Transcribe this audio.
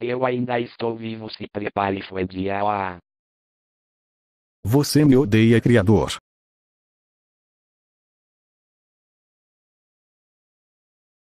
Eu ainda estou vivo. Se prepare, foi dia. Você me odeia, Criador.